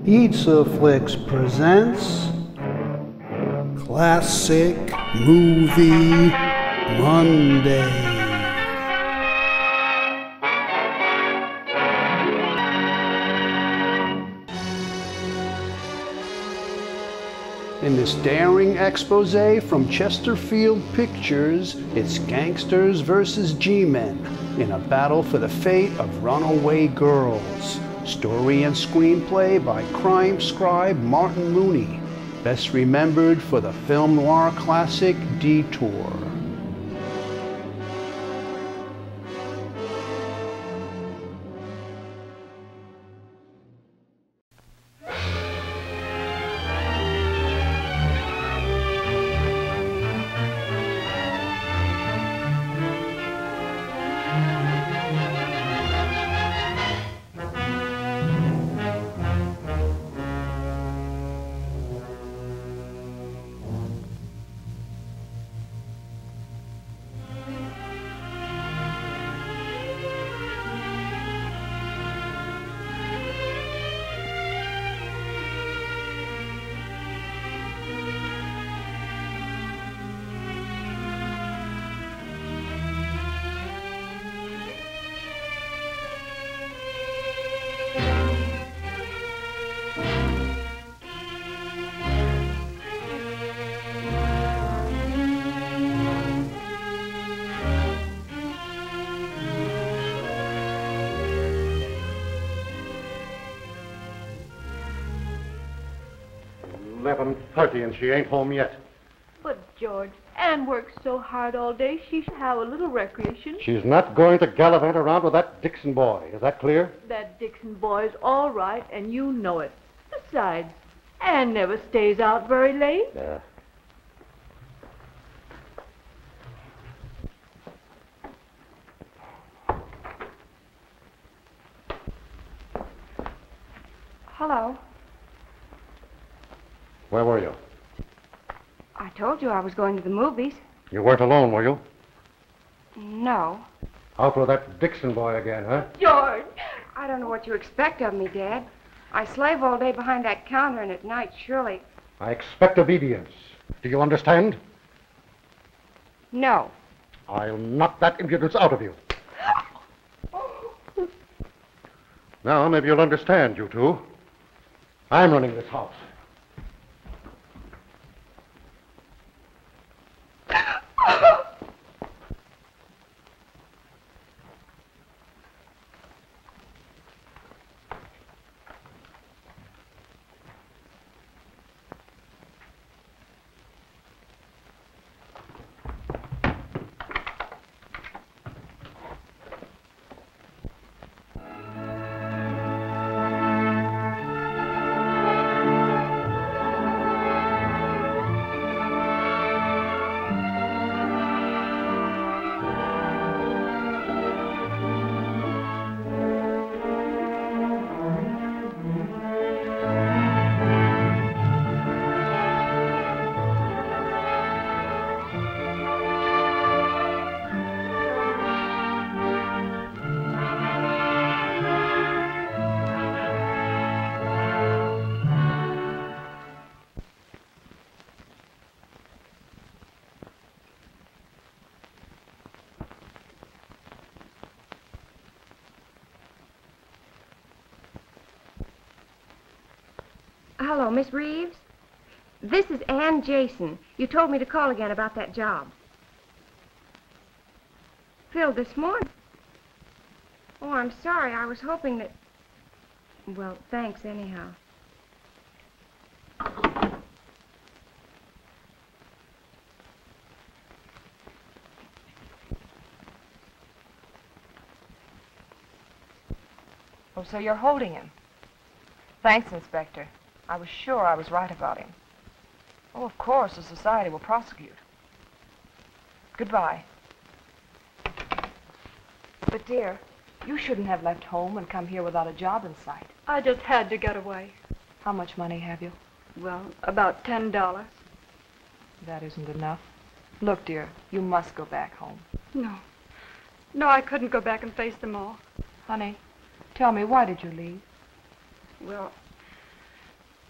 PizzaFlix presents Classic Movie Monday. In this daring expose from Chesterfield Pictures, it's gangsters versus G-men in a battle for the fate of runaway girls. Story and screenplay by crime scribe Martin Mooney, best remembered for the film noir classic Detour. Eleven thirty, and she ain't home yet. But, George, Anne works so hard all day, she should have a little recreation. She's not going to gallivant around with that Dixon boy. Is that clear? That Dixon boy's all right, and you know it. Besides, Anne never stays out very late. Yeah. Hello. Where were you? I told you I was going to the movies. You weren't alone, were you? No. Out with that Dixon boy again, huh? George! I don't know what you expect of me, Dad. I slave all day behind that counter, and at night, surely. I expect obedience. Do you understand? No. I'll knock that impudence out of you. Now, maybe you'll understand, you two. I'm running this house. Hello, Miss Reeves. This is Ann Jason. You told me to call again about that job. Filled this morning. Oh, I'm sorry. I was hoping that. Well, thanks anyhow. Oh, so you're holding him. Thanks, Inspector. I was sure I was right about him. Oh, of course, the society will prosecute. Goodbye. But, dear, you shouldn't have left home and come here without a job in sight. I just had to get away. How much money have you? Well, about ten dollars. That isn't enough. Look, dear, you must go back home. No. No, I couldn't go back and face them all. Honey, tell me, why did you leave? Well,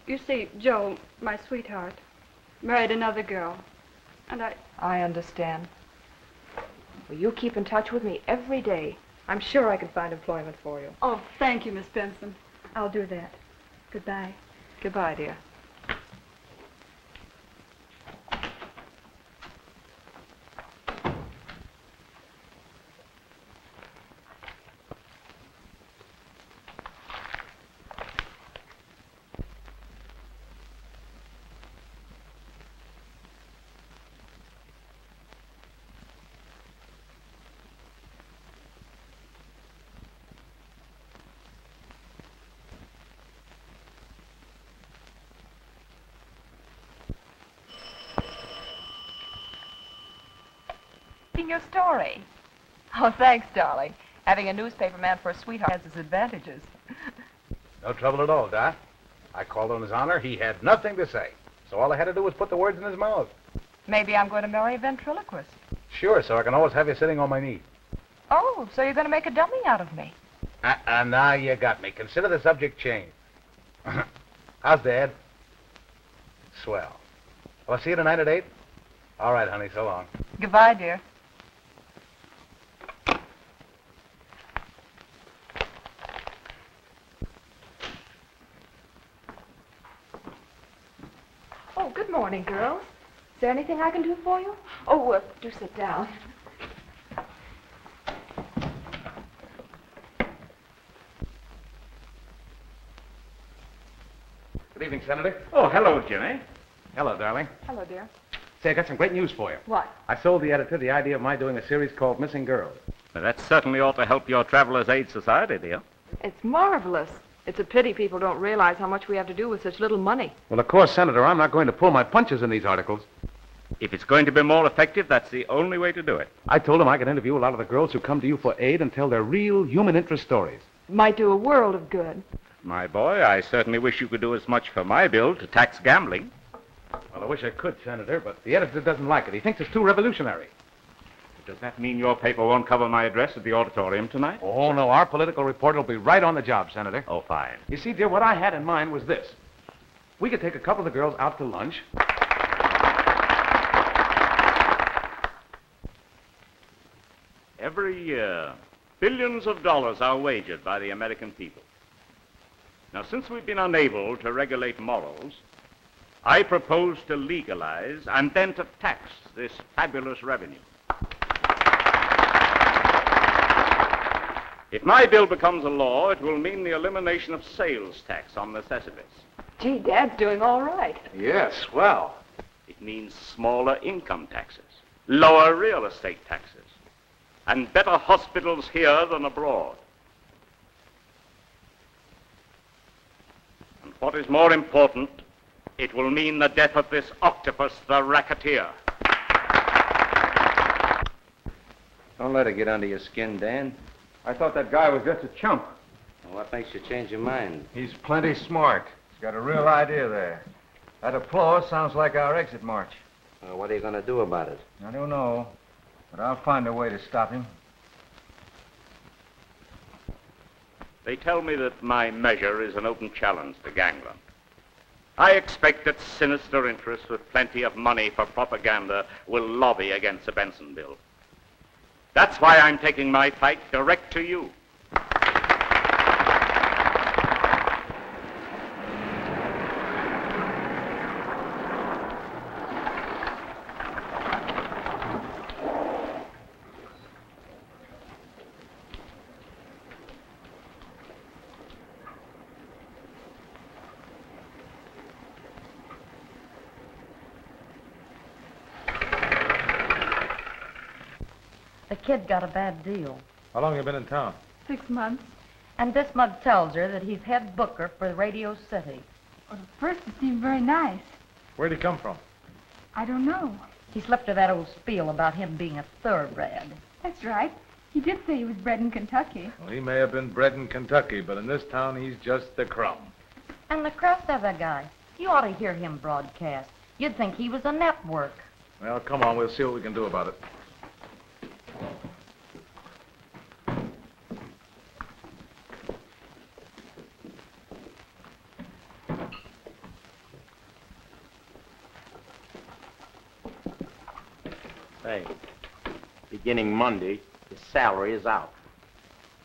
You see, Joe, my sweetheart, married another girl. And I. I understand. Well, you keep in touch with me every day. I'm sure I can find employment for you. Oh, thank you, Miss Benson. I'll do that. Goodbye. Goodbye, dear. Reading your story. Oh, thanks, darling. Having a newspaper man for a sweetheart has its advantages. No trouble at all, Doc. I called on his honor. He had nothing to say. So all I had to do was put the words in his mouth. Maybe I'm going to marry a ventriloquist. Sure, so I can always have you sitting on my knee. Oh, so you're going to make a dummy out of me? Uh-uh, now you got me. Consider the subject changed. How's Dad? Swell. Well, I'll see you tonight at 8? All right, honey, so long. Goodbye, dear. Oh, good morning, girls. Is there anything I can do for you? Oh, uh, do sit down. Good evening, Senator. Oh, hello, Jimmy. Hello, darling. Hello, dear. Say, I got some great news for you. What? I sold the editor the idea of my doing a series called Missing Girls. Well, that certainly ought to help your Travelers Aid Society, dear. It's marvelous. It's a pity people don't realize how much we have to do with such little money. Well, of course, Senator, I'm not going to pull my punches in these articles. If it's going to be more effective, that's the only way to do it. I told him I could interview a lot of the girls who come to you for aid and tell their real human interest stories. Might do a world of good. My boy, I certainly wish you could do as much for my bill to tax gambling. Well, I wish I could, Senator, but the editor doesn't like it. He thinks it's too revolutionary. Does that mean your paper won't cover my address at the auditorium tonight? Oh, no, our political reporter will be right on the job, Senator. Oh, fine. You see, dear, what I had in mind was this. We could take a couple of the girls out to lunch. Every year, billions of dollars are wagered by the American people. Now, since we've been unable to regulate morals, I propose to legalize and then to tax this fabulous revenue. If my bill becomes a law, it will mean the elimination of sales tax on necessities. Gee, Dad's doing all right. Yes, well. It means smaller income taxes, lower real estate taxes, and better hospitals here than abroad. And what is more important, it will mean the death of this octopus, the racketeer. Don't let it get under your skin, Dan. I thought that guy was just a chump. What makes you change your mind? He's plenty smart. He's got a real idea there. That applause sounds like our exit march. Well, what are you going to do about it? I don't know, but I'll find a way to stop him. They tell me that my measure is an open challenge to gangland. I expect that sinister interests with plenty of money for propaganda will lobby against the Benson bill. That's why I'm taking my fight direct to you. The kid got a bad deal. How long you been in town? Six months. And this mug tells her that he's head booker for Radio City. Well, at first it seemed very nice. Where'd he come from? I don't know. He slipped her that old spiel about him being a thoroughbred. That's right. He did say he was bred in Kentucky. Well, he may have been bred in Kentucky, but in this town he's just the crumb. And the crest of the guy. You ought to hear him broadcast. You'd think he was a network. Well, come on, we'll see what we can do about it. Hey, beginning Monday, his salary is out.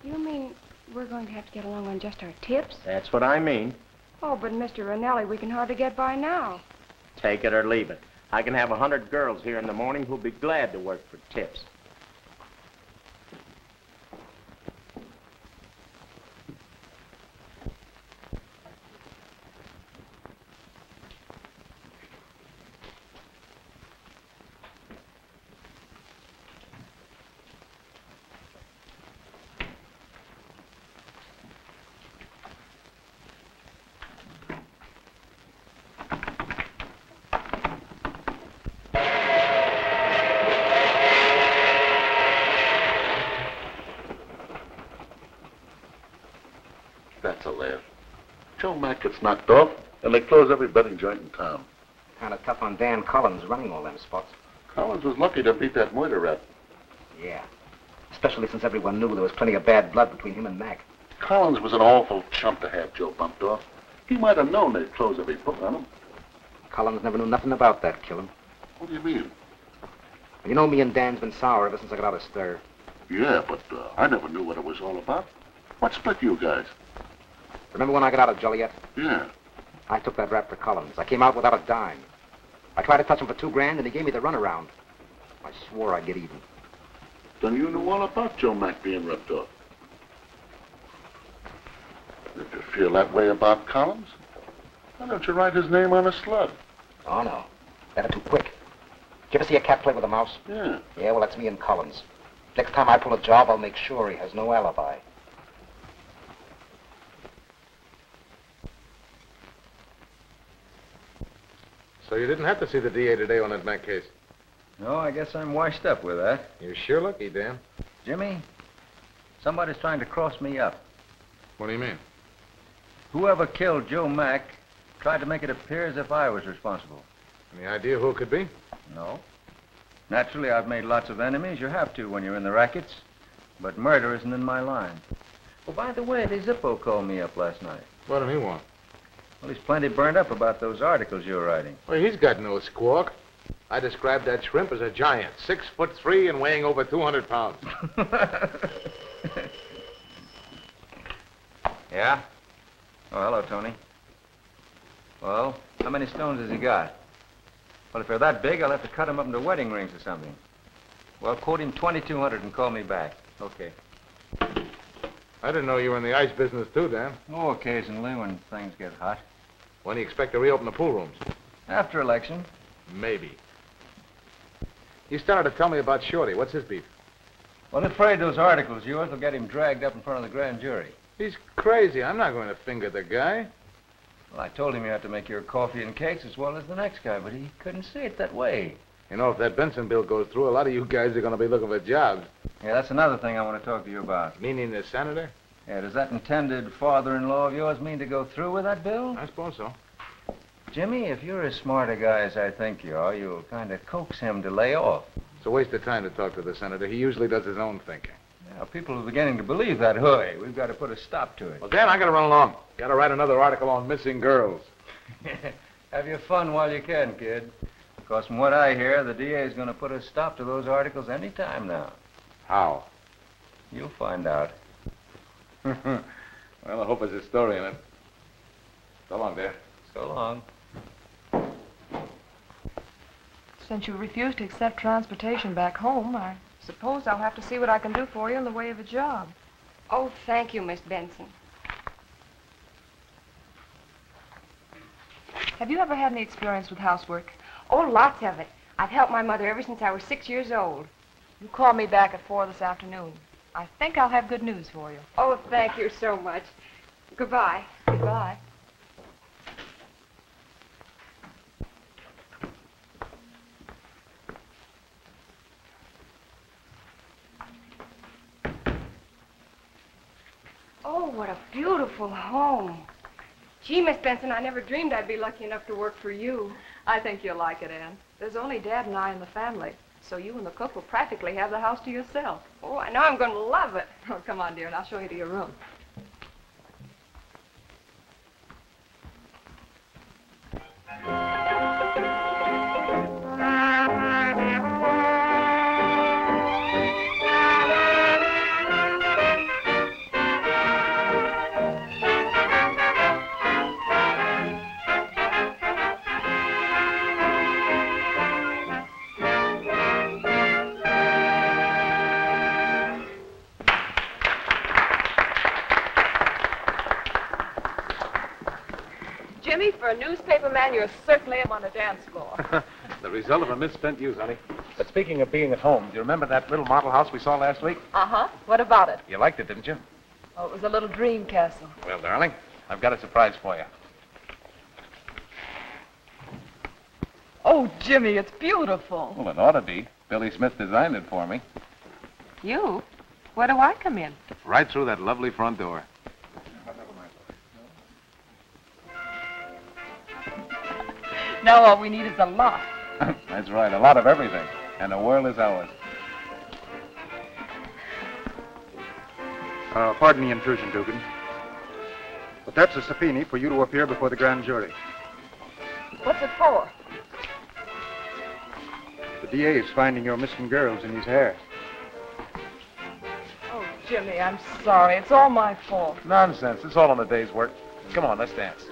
You mean we're going to have to get along on just our tips? That's what I mean. Oh, but Mr. Ranelli, we can hardly get by now. Take it or leave it. I can have a hundred girls here in the morning who'll be glad to work for tips. That's a laugh. Joe Mack gets knocked off, and they close every betting joint in town. Kind of tough on Dan Collins running all them spots. Collins was lucky to beat that murder rap. Yeah. Especially since everyone knew there was plenty of bad blood between him and Mack. Collins was an awful chump to have Joe bumped off. He might have known they'd close every book on him. Collins never knew nothing about that killing. What do you mean? You know me and Dan's been sour ever since I got out of stir. Yeah, but uh, I never knew what it was all about. What split you guys? Remember when I got out of Joliet? Yeah. I took that rap for Collins. I came out without a dime. I tried to touch him for two grand, and he gave me the runaround. I swore I'd get even. Then you knew all about Joe Mack being ripped off. Did you feel that way about Collins? Why don't you write his name on a slug? Oh, no. Better too quick. Did you ever see a cat play with a mouse? Yeah. Yeah, well, that's me and Collins. Next time I pull a job, I'll make sure he has no alibi. So you didn't have to see the DA today on that Mack case? No, I guess I'm washed up with that. You're sure lucky, Dan. Jimmy, somebody's trying to cross me up. What do you mean? Whoever killed Joe Mack tried to make it appear as if I was responsible. Any idea who it could be? No. Naturally, I've made lots of enemies. You have to when you're in the rackets. But murder isn't in my line. Oh, by the way, the Zippo called me up last night. What did he want? Well, he's plenty burned up about those articles you're writing. Well, he's got no squawk. I described that shrimp as a giant, six foot three and weighing over 200 pounds. Yeah? Oh, hello, Tony. Well, how many stones has he got? Well, if they're that big, I'll have to cut him up into wedding rings or something. Well, quote him 2200 and call me back. Okay. I didn't know you were in the ice business, too, Dan. Oh, occasionally when things get hot. When do you expect to reopen the pool rooms? After election. Maybe. You started to tell me about Shorty. What's his beef? Well, I'm afraid those articles of yours will get him dragged up in front of the grand jury. He's crazy. I'm not going to finger the guy. Well, I told him you had to make your coffee and cakes as well as the next guy, but he couldn't see it that way. You know, if that Benson bill goes through, a lot of you guys are going to be looking for jobs. Yeah, that's another thing I want to talk to you about. Meaning the senator? Yeah, does that intended father-in-law of yours mean to go through with that bill? I suppose so. Jimmy, if you're as smart a guy as I think you are, you'll kind of coax him to lay off. It's a waste of time to talk to the senator. He usually does his own thinking. Now, people are beginning to believe that hooey. We've got to put a stop to it. Well, Dan, I got to run along. Got to write another article on missing girls. Have your fun while you can, kid. Because from what I hear, the DA is going to put a stop to those articles any time now. How? You'll find out. Well, I hope there's a story in it. So long, dear. So long. Since you refuse to accept transportation back home, I suppose I'll have to see what I can do for you in the way of a job. Oh, thank you, Miss Benson. Have you ever had any experience with housework? Oh, lots of it. I've helped my mother ever since I was six years old. You call me back at four this afternoon. I think I'll have good news for you. Oh, thank you so much. Goodbye. Goodbye. Oh, what a beautiful home. Gee, Miss Benson, I never dreamed I'd be lucky enough to work for you. I think you'll like it, Anne. There's only Dad and I in the family, so you and the cook will practically have the house to yourself. Oh, I know I'm going to love it. Oh, come on, dear, and I'll show you to your room. Newspaper man, you're certainly on a dance floor. the result of a misspent youth, honey. But speaking of being at home, do you remember that little model house we saw last week? Uh-huh. What about it? You liked it, didn't you? Oh, it was a little dream castle. Well, darling, I've got a surprise for you. Oh, Jimmy, it's beautiful. Well, it ought to be. Billy Smith designed it for me. You? Where do I come in? Right through that lovely front door. Now all we need is a lot. That's right, a lot of everything. And the world is ours. Uh, pardon the intrusion, Dugan. But that's a subpoena for you to appear before the grand jury. What's it for? The DA is finding your missing girls in his hair. Oh, Jimmy, I'm sorry. It's all my fault. Nonsense. It's all on the day's work. Come on, let's dance.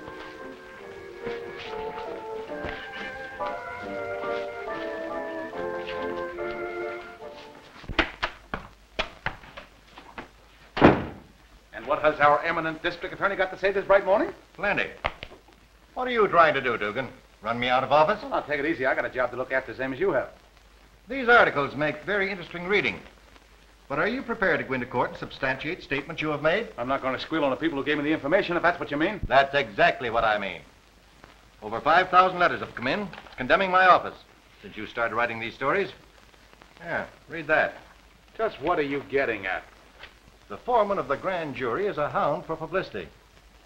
Has our eminent district attorney got to say this bright morning? Plenty. What are you trying to do, Dugan? Run me out of office? Well, now, take it easy. I got a job to look after, same as you have. These articles make very interesting reading. But are you prepared to go into court and substantiate statements you have made? I'm not going to squeal on the people who gave me the information, if that's what you mean. That's exactly what I mean. Over 5,000 letters have come in condemning my office since you started writing these stories. Yeah, read that. Just what are you getting at? The foreman of the grand jury is a hound for publicity.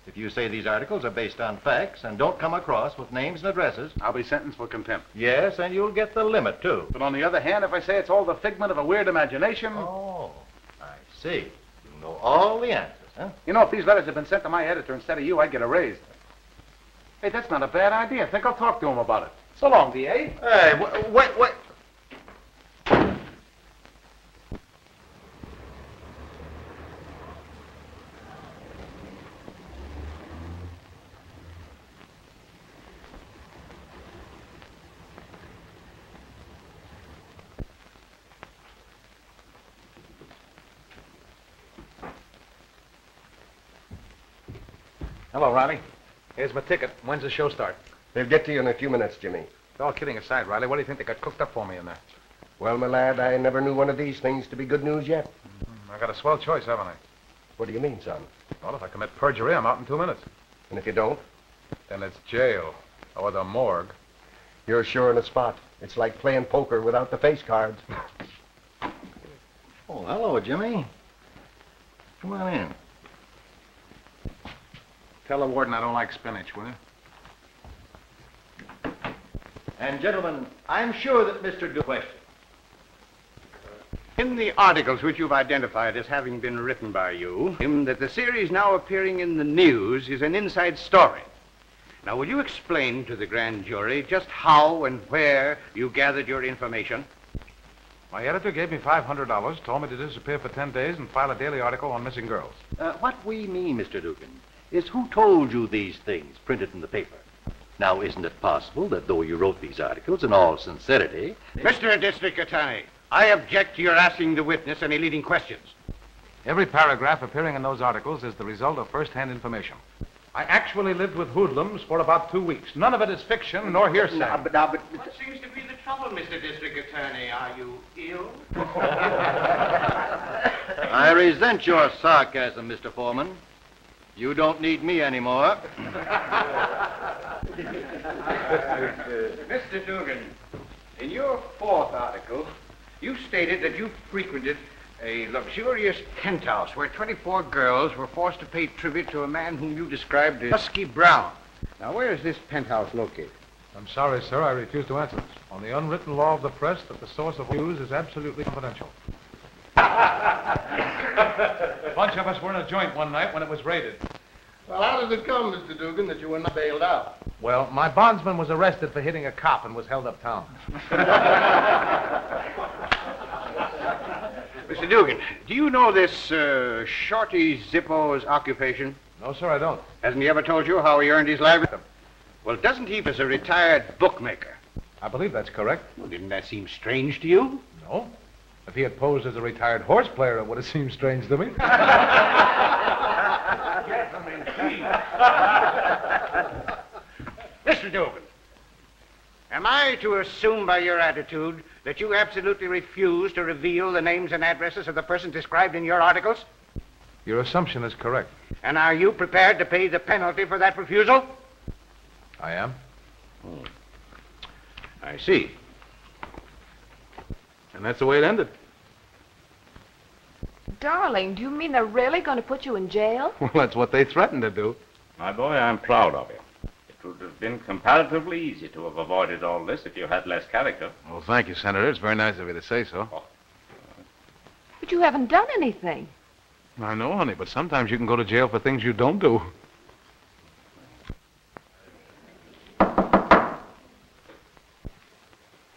If you say these articles are based on facts and don't come across with names and addresses, I'll be sentenced for contempt. yes, and you'll get the limit, too. But on the other hand, if I say it's all the figment of a weird imagination. Oh, I see. You know all the answers, huh? You know, if these letters had been sent to my editor instead of you, I'd get a raise. Hey, that's not a bad idea. I think I'll talk to him about it. So long, D.A. Hey, wait, wait. Hello, Riley. Here's my ticket. When's the show start? They'll get to you in a few minutes, Jimmy. All kidding aside, Riley, what do you think they got cooked up for me in there? Well, my lad, I never knew one of these things to be good news yet. Mm-hmm. I got a swell choice, haven't I? What do you mean, son? Well, if I commit perjury, I'm out in two minutes. And if you don't? Then it's jail or the morgue. You're sure in a spot. It's like playing poker without the face cards. Oh, hello, Jimmy. Come on in. Tell the warden I don't like spinach, will you? And, gentlemen, I'm sure that Mr. Du question. In the articles which you've identified as having been written by you, that the series now appearing in the news is an inside story. Now, will you explain to the grand jury just how and where you gathered your information? My editor gave me $500, told me to disappear for 10 days and file a daily article on missing girls. Uh, what we mean, Mr. Dugan, is who told you these things printed in the paper? Now, isn't it possible that though you wrote these articles in all sincerity... Mr. District Attorney, I object to your asking the witness any leading questions. Every paragraph appearing in those articles is the result of first-hand information. I actually lived with hoodlums for about two weeks. None of it is fiction nor hearsay. Now, but, now, but what seems to be the trouble, Mr. District Attorney? Are you ill? I resent your sarcasm, Mr. Foreman. You don't need me anymore. Mr. Dugan, in your fourth article, you stated that you frequented a luxurious penthouse where 24 girls were forced to pay tribute to a man whom you described as Husky Brown. Now, where is this penthouse located? I'm sorry, sir. I refuse to answer this. On the unwritten law of the press that the source of news is absolutely confidential. A bunch of us were in a joint one night when it was raided. Well, how did it come, Mr. Dugan, that you were not bailed out? Well, my bondsman was arrested for hitting a cop and was held uptown. Mr. Dugan, do you know this uh, Shorty Zippo's occupation? No, sir, I don't. Hasn't he ever told you how he earned his livelihood? Well, doesn't he as a retired bookmaker? I believe that's correct. Well, didn't that seem strange to you? No. If he had posed as a retired horse player, it would have seemed strange to me. Mr. Dugan, am I to assume by your attitude that you absolutely refuse to reveal the names and addresses of the persons described in your articles? Your assumption is correct. And are you prepared to pay the penalty for that refusal? I am. Hmm. I see. And that's the way it ended. Darling, do you mean they're really going to put you in jail? Well, that's what they threatened to do. My boy, I'm proud of you. It would have been comparatively easy to have avoided all this if you had less character. Well, thank you, Senator. It's very nice of you to say so. Oh. But you haven't done anything. I know, honey, but sometimes you can go to jail for things you don't do.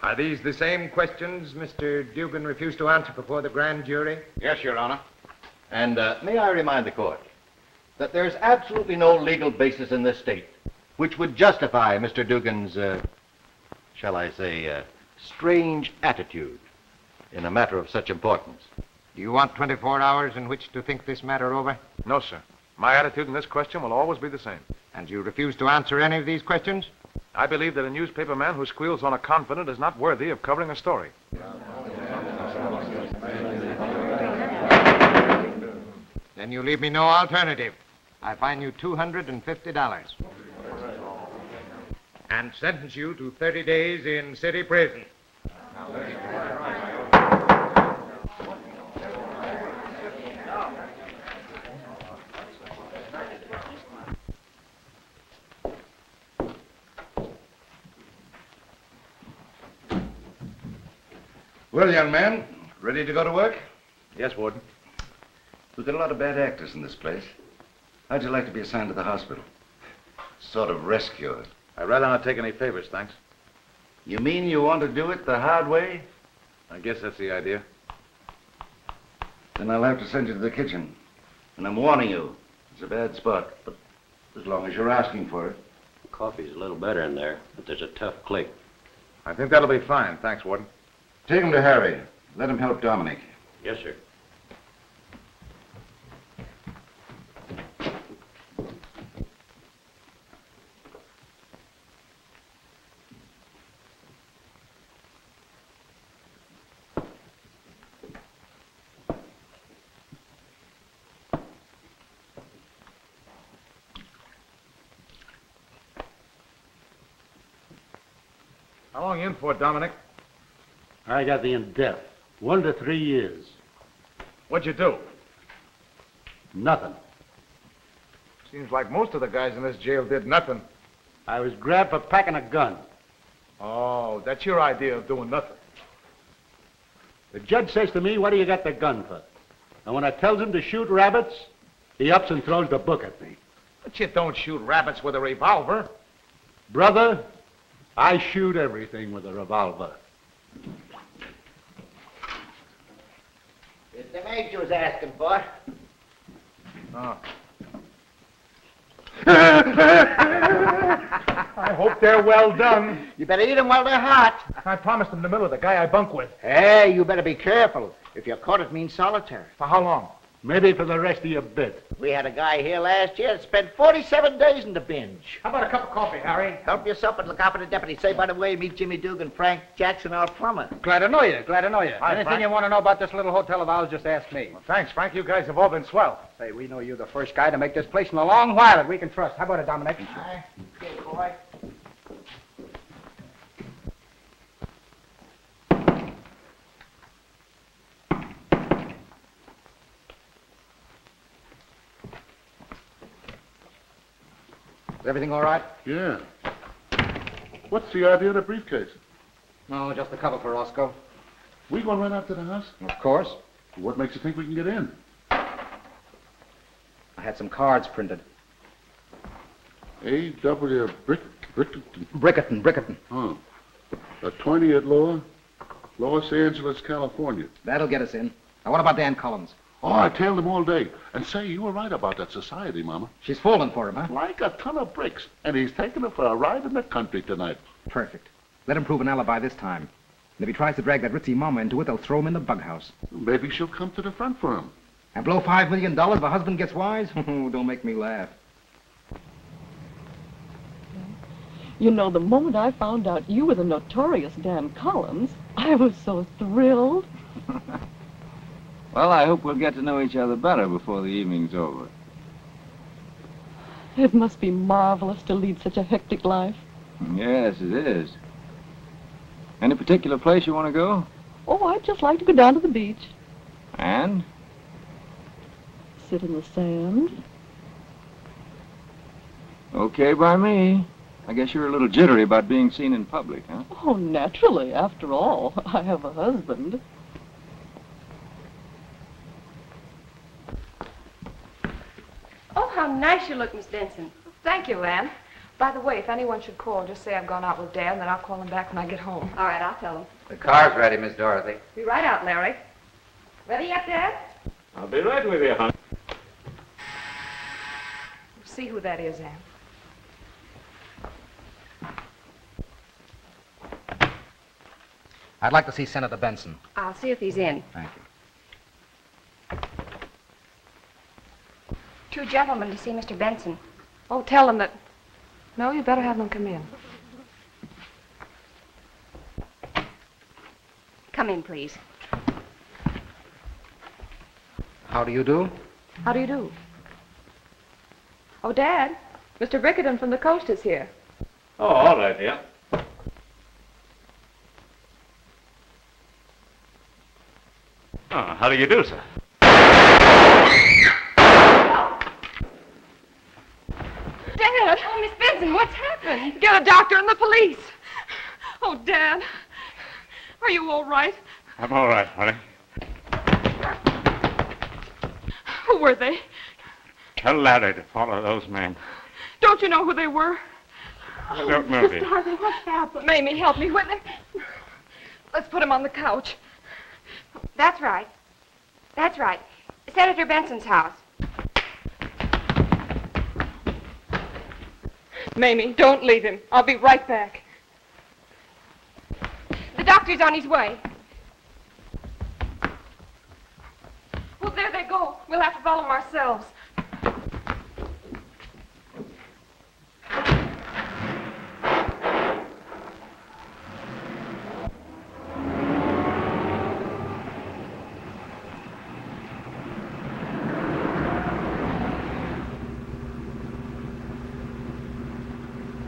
Are these the same questions Mr. Dugan refused to answer before the grand jury? Yes, Your Honor. And uh, may I remind the court that there's absolutely no legal basis in this state which would justify Mr. Dugan's, uh, shall I say, uh, strange attitude in a matter of such importance. Do you want 24 hours in which to think this matter over? No, sir. My attitude in this question will always be the same. And you refuse to answer any of these questions? I believe that a newspaper man who squeals on a confidant is not worthy of covering a story. Then you leave me no alternative. I fine you $250. And sentence you to 30 days in city prison. Well, young man, ready to go to work? Yes, Warden. We've got a lot of bad actors in this place. How'd you like to be assigned to the hospital? Sort of rescue. I'd rather not take any favors, thanks. You mean you want to do it the hard way? I guess that's the idea. Then I'll have to send you to the kitchen. And I'm warning you, it's a bad spot, but as long as you're asking for it. Coffee's a little better in there, but there's a tough click. I think that'll be fine. Thanks, Warden. Take him to Harry. Let him help Dominic. Yes, sir. How long you in for, Dominic? I got the in death. One to three years. What'd you do? Nothing. Seems like most of the guys in this jail did nothing. I was grabbed for packing a gun. Oh, that's your idea of doing nothing. The judge says to me, what do you got the gun for? And when I tells him to shoot rabbits, he ups and throws the book at me. But you don't shoot rabbits with a revolver. Brother, I shoot everything with a revolver. It's the maid you was asking for. Oh. I hope they're well done. You better eat them while they're hot. I promised them the middle of the guy I bunk with. Hey, you better be careful. If you're caught, it means solitary. For how long? Maybe for the rest of your bit. We had a guy here last year that spent 47 days in the binge. How about a cup of coffee, Harry? Help yourself and look out for the deputy. Say, by the way, meet Jimmy Dugan, Frank Jackson, our plumber. Glad to know you. Glad to know you. Hi, Anything Frank. you want to know about this little hotel of ours, just ask me. Well, Thanks, Frank. You guys have all been swell. Say, we know you're the first guy to make this place in a long while that we can trust. How about it, Dominic? Okay, boy. Is everything all right? Yeah. What's the idea of the briefcase? No, just a cover for Roscoe. We going right out to the house? Of course. What makes you think we can get in? I had some cards printed. A.W. Brick, Brickerton. Brickerton, Brickerton. Huh. A 20 at Lower, Los Angeles, California. That'll get us in. Now, what about Dan Collins? Oh, I tailed him all day. And say, you were right about that society, Mama. She's fallen for him, huh? Like a ton of bricks. And he's taking her for a ride in the country tonight. Perfect. Let him prove an alibi this time. And if he tries to drag that ritzy mama into it, they'll throw him in the bug house. Maybe she'll come to the front for him. And blow five million dollars if a husband gets wise? Oh, don't make me laugh. You know, the moment I found out you were the notorious Dan Collins, I was so thrilled. Well, I hope we'll get to know each other better before the evening's over. It must be marvelous to lead such a hectic life. Yes, it is. Any particular place you want to go? Oh, I'd just like to go down to the beach, And? sit in the sand. Okay by me. I guess you're a little jittery about being seen in public, huh? Oh, naturally. After all, I have a husband. Oh, how nice you look, Miss Benson. Thank you, Anne. By the way, if anyone should call, just say I've gone out with Dad, and then I'll call him back when I get home. All right, I'll tell him. The car's ready, Miss Dorothy. Be right out, Larry. Ready yet, Dad? I'll be right with you, hon. See who that is, Anne. I'd like to see Senator Benson. I'll see if he's in. Thank you. Two gentlemen to see Mr. Benson. Oh, tell them that. No, you better have them come in. Come in, please. How do you do? How do you do? Oh, Dad, Mr. Rickerton from the coast is here. Oh, all right, dear. Oh, ah, how do you do, sir? Dad! What's happened? Get a doctor and the police. Oh, Dad. Are you all right? I'm all right, honey. Who were they? Tell Larry to follow those men. Don't you know who they were? I don't know, dear. Darling, what's happened? Mamie, help me. Whitney. Let's put him on the couch. That's right. That's right. Senator Benson's house. Mamie, don't leave him. I'll be right back. The doctor's on his way. Well, there they go. We'll have to follow them ourselves.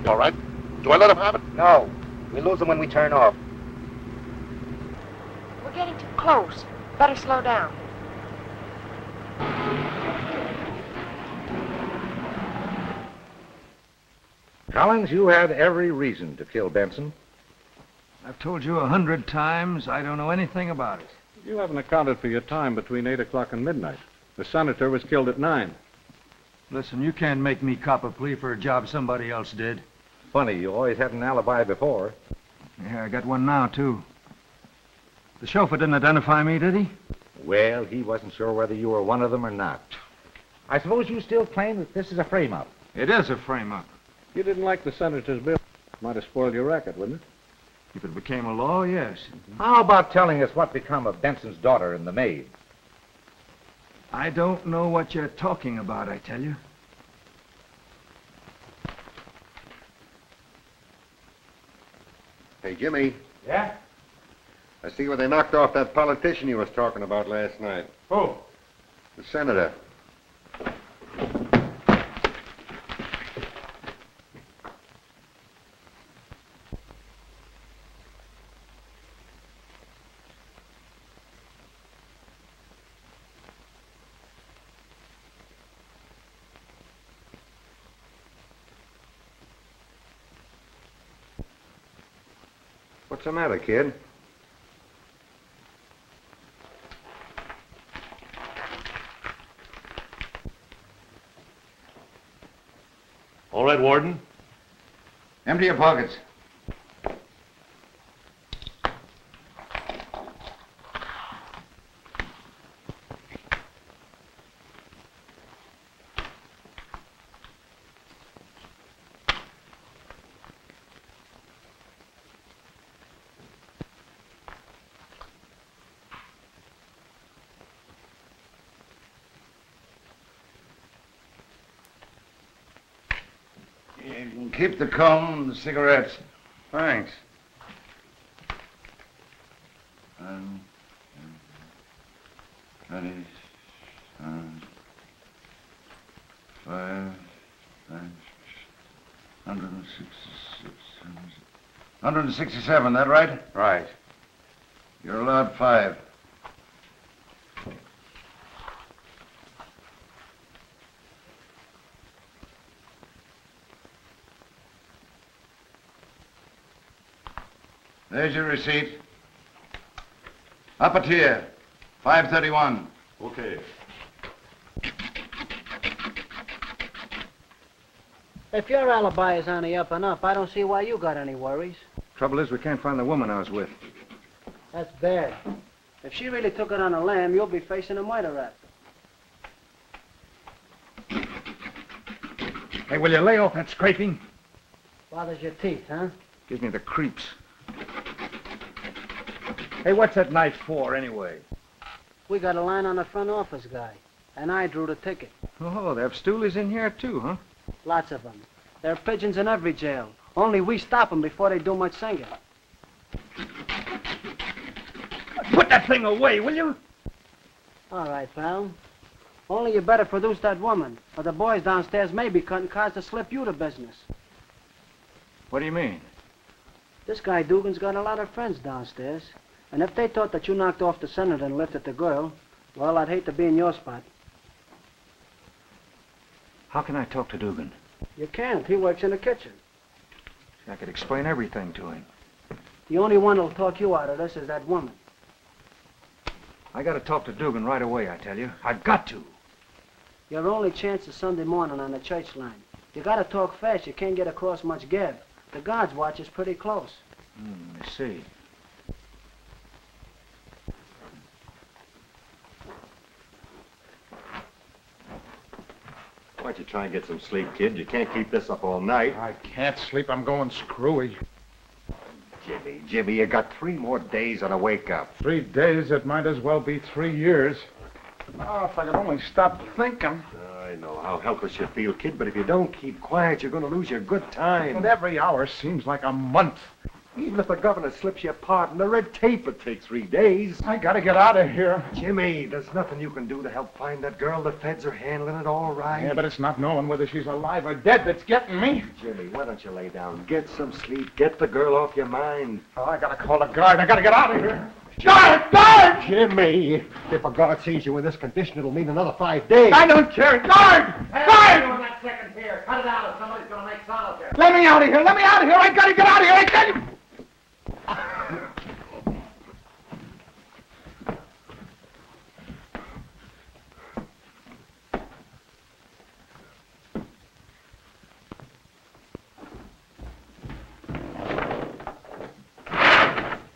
All right. Do I let him have it? No. We lose them when we turn off. We're getting too close. Better slow down. Collins, you had every reason to kill Benson. I've told you a hundred times I don't know anything about it. You haven't accounted for your time between 8 o'clock and midnight. The senator was killed at 9. Listen, you can't make me cop a plea for a job somebody else did. Funny, you always had an alibi before. Yeah, I got one now, too. The chauffeur didn't identify me, did he? Well, he wasn't sure whether you were one of them or not. I suppose you still claim that this is a frame-up. It is a frame-up. You didn't like the senator's bill. Might have spoiled your racket, wouldn't it? If it became a law, yes. Mm-hmm. How about telling us what become of Benson's daughter and the maid? I don't know what you're talking about, I tell you. Hey, Jimmy. Yeah? I see where they knocked off that politician you was talking about last night. Who? The senator. What's the matter, kid? All right, Warden. Empty your pockets. Keep the comb and the cigarettes. Thanks. Um, twenty, um, five, nine, hundred and sixty-six, hundred and sixty-seven, that right? Right. You're allowed five. There's your receipt. Up a tier. 531. Okay. If your alibi is on the up and up, I don't see why you got any worries. Trouble is, we can't find the woman I was with. That's bad. If she really took it on a lam, you'll be facing a murder rap. Hey, will you lay off that scraping? Bothers your teeth, huh? Gives me the creeps. Hey, what's that knife for, anyway? We got a line on the front office guy, and I drew the ticket. Oh, they have stoolies in here, too, huh? Lots of them. There are pigeons in every jail. Only we stop them before they do much singing. Put that thing away, will you? All right, pal. Only you better produce that woman, or the boys downstairs may be cutting cards to slip you to business. What do you mean? This guy Dugan's got a lot of friends downstairs. And if they thought that you knocked off the senator and lifted the girl, well, I'd hate to be in your spot. How can I talk to Dugan? You can't. He works in the kitchen. I could explain everything to him. The only one who'll talk you out of this is that woman. I gotta talk to Dugan right away, I tell you. I've got to. Your only chance is Sunday morning on the church line. You gotta talk fast. You can't get across much gab. The guards watch is pretty close. Hmm, I see. Why don't you try and get some sleep, kid? You can't keep this up all night. I can't sleep. I'm going screwy. Jimmy, Jimmy, you got three more days on a wake up. Three days, it might as well be three years. Oh, if I could only stop thinking. I know how helpless you feel, kid, but if you don't keep quiet, you're going to lose your good time. But every hour seems like a month. Even if the governor slips you a pardon, the red tape would take three days. I gotta get out of here. Jimmy, there's nothing you can do to help find that girl. The feds are handling it all right. Yeah, but it's not knowing whether she's alive or dead that's getting me. Jimmy, why don't you lay down? Get some sleep. Get the girl off your mind. Oh, I gotta call a guard. I gotta get out of here. Guard! Guard! Jimmy, if a guard sees you in this condition, it'll mean another five days. I don't care. Guard! Guard! doing that second here. Cut it out or somebody's gonna make solitaire. Let me out of here. Let me out of here. I gotta get out of here. I tell you.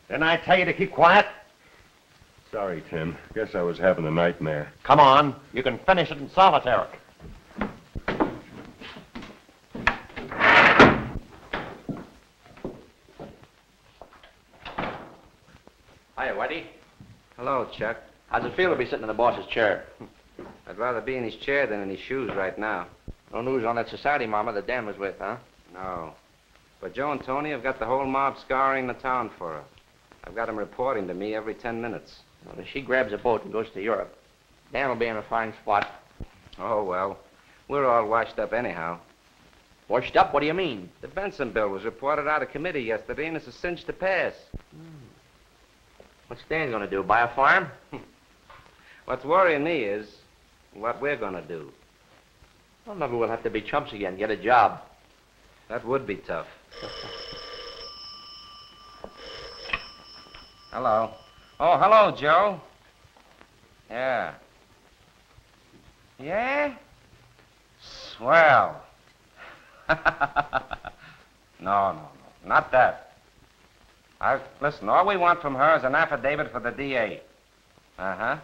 Didn't I tell you to keep quiet? Sorry, Tim. Guess I was having a nightmare. Come on. You can finish it in solitary. Hiya, Whitey. Hello, Chuck. How's it feel to be sitting in the boss's chair? I'd rather be in his chair than in his shoes right now. No news on that society mama that Dan was with, huh? No. But Joe and Tony have got the whole mob scouring the town for her. I've got him reporting to me every ten minutes. Well, if she grabs a boat and goes to Europe, Dan will be in a fine spot. Oh, well. We're all washed up anyhow. Washed up? What do you mean? The Benson bill was reported out of committee yesterday, and it's a cinch to pass. Hmm. What's Dan gonna do? Buy a farm? What's worrying me is what we're gonna do. Well, maybe we'll have to be chumps again, get a job. That would be tough. hello. Oh, hello, Joe. Yeah. Yeah? Swell. no, no, no. Not that. I, listen, all we want from her is an affidavit for the DA. Uh-huh.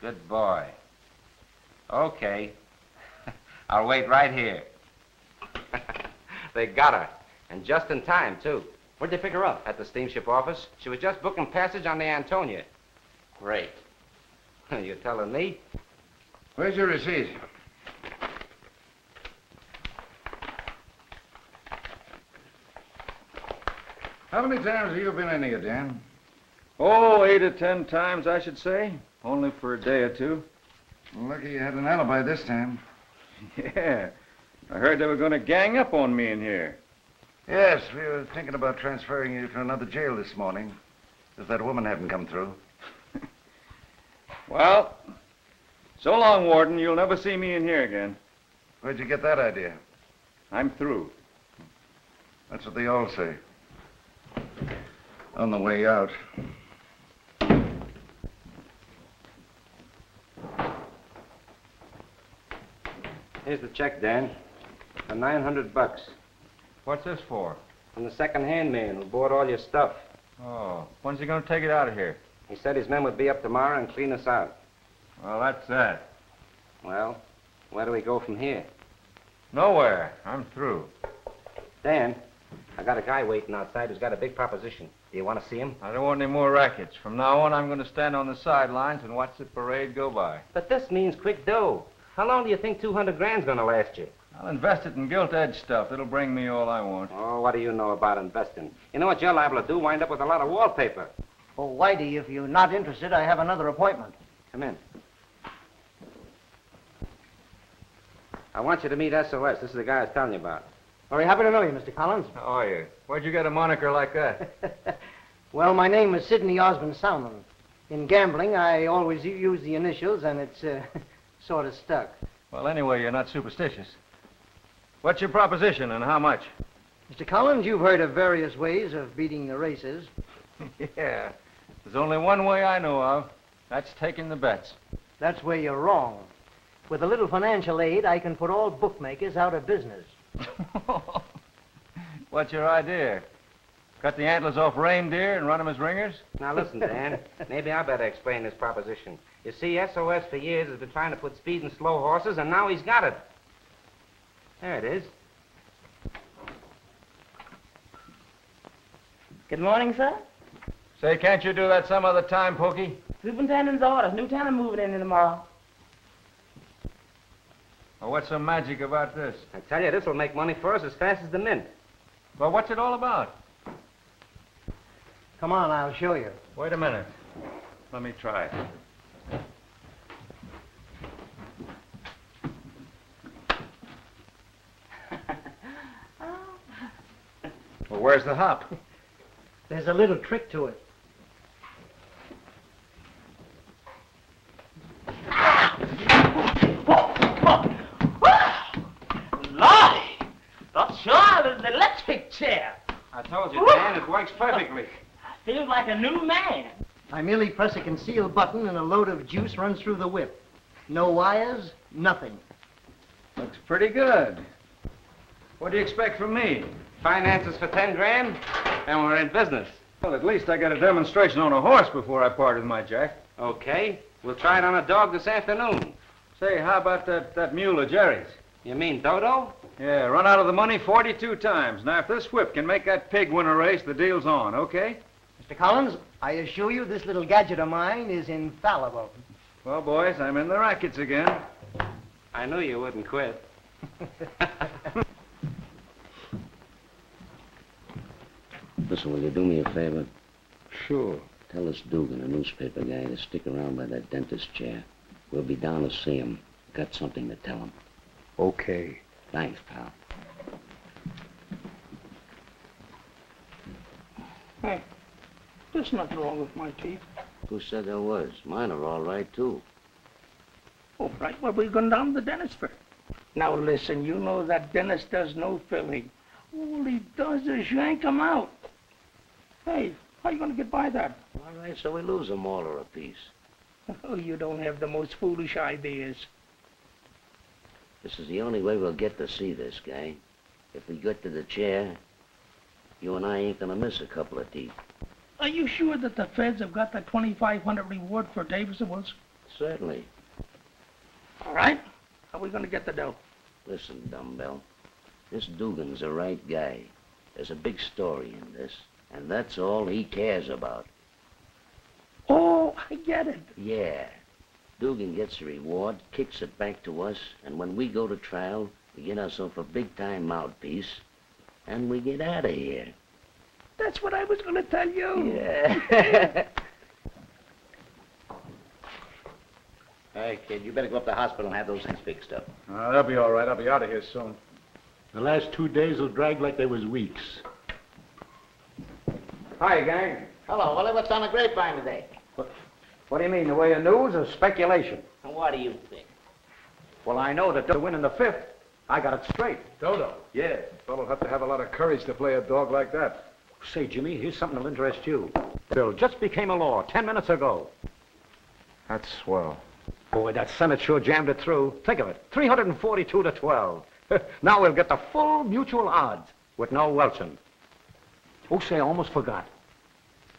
Good boy. Okay. I'll wait right here. they got her. And just in time, too. Where'd they pick her up? At the steamship office. She was just booking passage on the Antonia. Great. You're telling me? Where's your receipt? How many times have you been in here, Dan? Oh, eight or ten times, I should say. Only for a day or two. Lucky you had an alibi this time. Yeah. I heard they were going to gang up on me in here. Yes, we were thinking about transferring you to another jail this morning, if that woman hadn't come through. Well, so long, Warden. You'll never see me in here again. Where'd you get that idea? I'm through. That's what they all say. On the way out. Here's the check, Dan. For 900 bucks. What's this for? From the second-hand man who bought all your stuff. Oh, when's he going to take it out of here? He said his men would be up tomorrow and clean us out. Well, that's that. Well, where do we go from here? Nowhere. I'm through. Dan, I got a guy waiting outside who's got a big proposition. Do you want to see him? I don't want any more rackets. From now on, I'm going to stand on the sidelines and watch the parade go by. But this means quick dough. How long do you think 200 grand's going to last you? I'll invest it in gilt-edged stuff. It'll bring me all I want. Oh, what do you know about investing? You know what you're liable to do? Wind up with a lot of wallpaper. Oh, Whitey, if you're not interested, I have another appointment. Come in. I want you to meet SOS. This is the guy I was telling you about. Very happy to know you, Mr. Collins. How are you? Where'd you get a moniker like that? Well, my name is Sidney Osmond Salmon. In gambling, I always use the initials, and it's uh, sort of stuck. well, anyway, you're not superstitious. What's your proposition and how much? Mr. Collins, you've heard of various ways of beating the races. yeah. There's only one way I know of. That's taking the bets. That's where you're wrong. With a little financial aid, I can put all bookmakers out of business. What's your idea? Cut the antlers off reindeer and run them as ringers? Now listen, Dan. Maybe I better explain this proposition. You see, SOS for years has been trying to put speed in slow horses, and now he's got it. There it is. Good morning, sir. Say, can't you do that some other time, Pokey? Superintendent's orders. New tenant moving in tomorrow. Well, what's so magic about this? I tell you, this will make money for us as fast as the mint. Well, what's it all about? Come on, I'll show you. Wait a minute. Let me try it. Well, where's the hop? There's a little trick to it. Lordy! That sure is an electric chair. I told you, Dan, it works perfectly. I feel like a new man. I merely press a concealed button and a load of juice runs through the whip. No wires, nothing. Looks pretty good. What do you expect from me? Finances for 10 grand, and we're in business. Well, at least I got a demonstration on a horse before I part with my jack. Okay. We'll try it on a dog this afternoon. Say, how about that, that mule of Jerry's? You mean Dodo? Yeah, run out of the money 42 times. Now, if this whip can make that pig win a race, the deal's on, okay? Mr. Collins, I assure you this little gadget of mine is infallible. Well, boys, I'm in the rackets again. I knew you wouldn't quit. Listen, will you do me a favor? Sure. Tell this Dugan, a newspaper guy, to stick around by that dentist chair. We'll be down to see him. Got something to tell him. Okay. Thanks, pal. Hey, there's nothing wrong with my teeth. Who said there was? Mine are all right, too. All right, well, we're going down to the dentist for. Now listen, you know that dentist does no filling. All he does is yank 'em out. Hey, how are you going to get by that? All right, so we lose them all or a piece. Oh, you don't have the most foolish ideas. This is the only way we'll get to see this guy. If we get to the chair, you and I ain't gonna miss a couple of teeth. Are you sure that the feds have got the 2500 reward for Davis and Wilson? Certainly. All right. How are we going to get the dough? Listen, dumbbell. This Dugan's the right guy. There's a big story in this, and that's all he cares about. Oh, I get it. Yeah. Dugan gets the reward, kicks it back to us, and when we go to trial, we get ourselves a big-time mouthpiece, and we get out of here. That's what I was going to tell you. Yeah. All right, kid, you better go up to the hospital and have those things fixed up. Uh, they'll be all right. I'll be out of here soon. The last two days will drag like they was weeks. Hi, gang. Hello, Willie. What's on the grapevine today? What what do you mean, the way of news or speculation? And what do you think? Well, I know that to win in the fifth. I got it straight. Dodo? Yeah. Fellow'll have to have a lot of courage to play a dog like that. Say, Jimmy, here's something that'll interest you. Bill just became a law ten minutes ago. That's swell. Boy, that Senate sure jammed it through. Think of it, 342 to 12. now we'll get the full mutuel odds with no Welching. Oh, say, I almost forgot.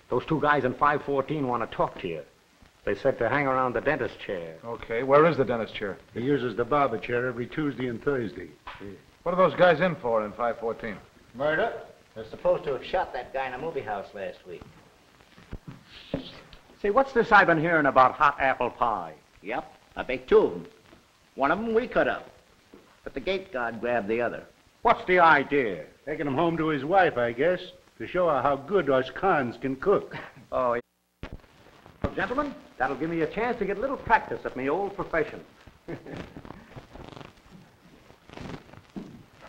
Those two guys in 514 want to talk to you. They said to hang around the dentist chair. Okay, where is the dentist chair? He uses the barber chair every Tuesday and Thursday. What are those guys in for in 514? Murder? They're supposed to have shot that guy in a movie house last week. Say, what's this I've been hearing about hot apple pie? Yep, I baked two of them. One of them we cut up. But the gate guard grabbed the other. What's the idea? Taking him home to his wife, I guess, to show her how good us cons can cook. Oh, yeah. Well, gentlemen, that'll give me a chance to get a little practice at my old profession.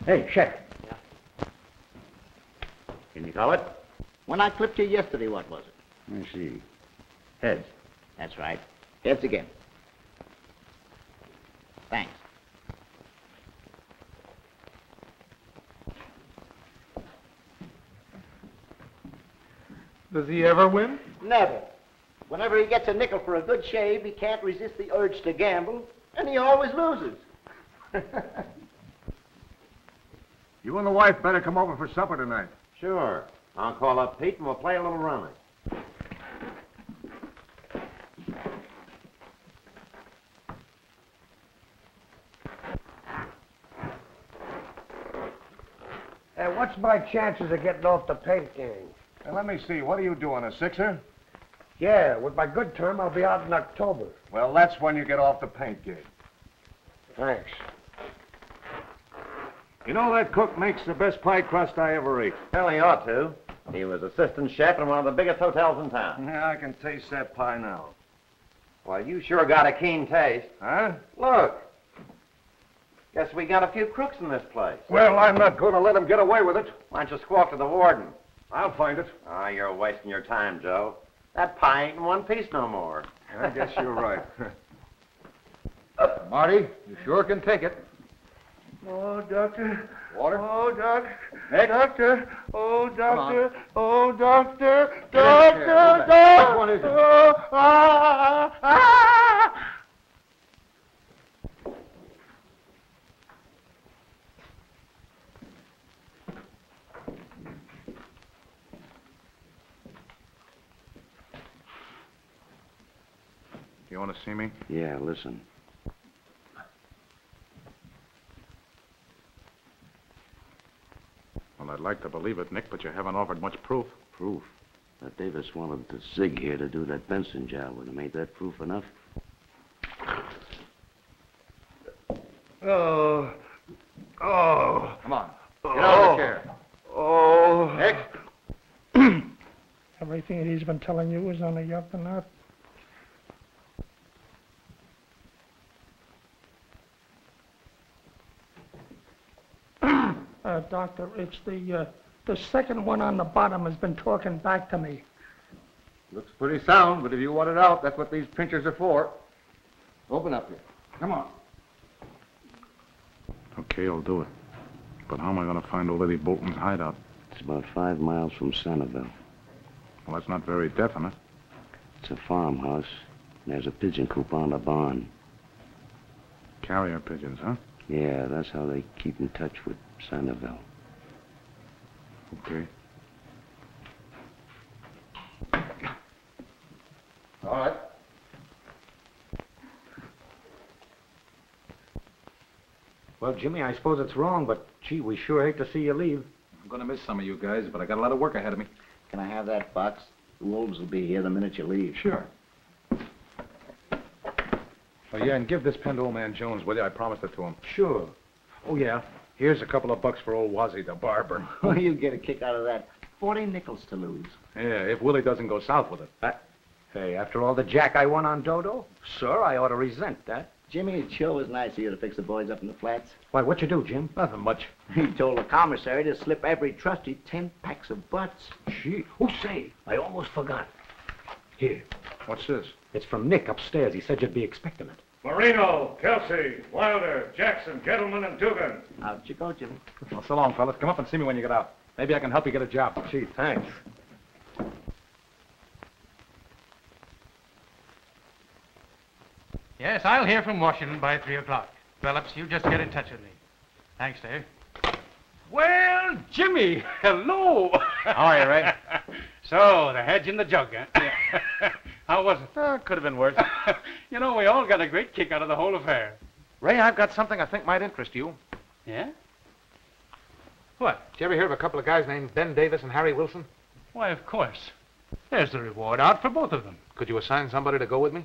hey, Shek. Can you call it? When I clipped you yesterday, what was it? Let me see. Heads. That's right. Heads again. Thanks. Does he ever win? Never. Whenever he gets a nickel for a good shave, he can't resist the urge to gamble, and he always loses. You and the wife better come over for supper tonight. Sure. I'll call up Pete and we'll play a little rummy. Uh, what's my chances of getting off the paint gang? Now, let me see. What are you doing, a sixer? Yeah, with my good term, I'll be out in October. Well, that's when you get off the paint gig. Thanks. You know, that cook makes the best pie crust I ever ate. Well, he ought to. He was assistant chef in one of the biggest hotels in town. Yeah, I can taste that pie now. Well, you sure got a keen taste. Huh? Look. Guess we got a few crooks in this place. Well, I'm not going to let them get away with it. Why don't you squawk to the warden? I'll find it. Ah, you're wasting your time, Joe. That pie ain't in one piece no more. I guess you're right. Marty, you sure can take it. Oh, doctor. Water? Oh, doctor. Nick? Doctor. Oh, doctor. Oh, doctor. Get Doctor. chair. Go back. Doctor. Which one is it? Oh, ah, ah. You want to see me? Yeah, listen. Well, I'd like to believe it, Nick, but you haven't offered much proof. Proof. That Davis wanted to Zig here to do that Benson job with him. Ain't that proof enough? Oh. Oh. Come on. Get Get out of the oh. chair. Oh. Nick? Everything that he's been telling you is on the up and up. Uh, doctor, it's the uh, the second one on the bottom has been talking back to me. Looks pretty sound, but if you want it out, that's what these pinchers are for. Open up here. Come on. Okay, I'll do it. But how am I going to find old Eddie Bolton's hideout? It's about five miles from Centerville. Well, that's not very definite. It's a farmhouse. And there's a pigeon coop on the barn. Carrier pigeons, huh? Yeah, that's how they keep in touch with Centerville. Okay. All right. Well, Jimmy, I suppose it's wrong, but gee, we sure hate to see you leave. I'm going to miss some of you guys, but I got a lot of work ahead of me. Can I have that box? The wolves will be here the minute you leave. Sure. Oh, yeah, and give this pen to old man Jones, will you? I promised it to him. Sure. Oh, yeah. Here's a couple of bucks for old Wazzy the barber. Oh, you get a kick out of that. 40 nickels to lose. Yeah, if Willie doesn't go south with it. Uh, hey, after all the jack I won on Dodo, sir, I ought to resent that. Jimmy, it sure was nice of you to fix the boys up in the flats. Why, what you do, Jim? Nothing much. He told the commissary to slip every trustee ten packs of butts. Gee, oh, say, I almost forgot. Here, What's this? it's from Nick upstairs. He said you'd be expecting it. Marino, Kelsey, Wilder, Jackson, Gettleman, and Dugan. Out you go, Jimmy. Well, so long, fellas. Come up and see me when you get out. Maybe I can help you get a job. Gee, thanks. Yes, I'll hear from Washington by 3 o'clock. Phillips, you just get in touch with me. Thanks, Dave. Well, Jimmy, hello. How are you, Ray? so, the hedge in the jug, huh? How was it? Oh, it could have been worse. you know, we all got a great kick out of the whole affair. Ray, I've got something I think might interest you. Yeah? What? Did you ever hear of a couple of guys named Ben Davis and Harry Wilson? Why, of course. There's the reward out for both of them. Could you assign somebody to go with me?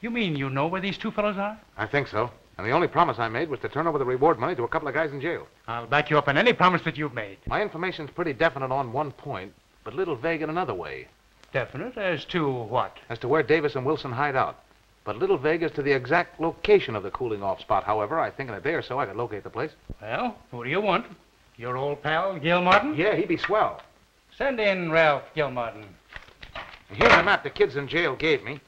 You mean you know where these two fellows are? I think so. And the only promise I made was to turn over the reward money to a couple of guys in jail. I'll back you up on any promise that you've made. My information's pretty definite on one point, but a little vague in another way. Definite as to what? As to where Davis and Wilson hide out. But a little vague as to the exact location of the cooling off spot. However, I think in a day or so I could locate the place. Well, who do you want? Your old pal, Gil Martin? Yeah, he'd be swell. Send in Ralph Gil Martin. Here's the map the kids in jail gave me.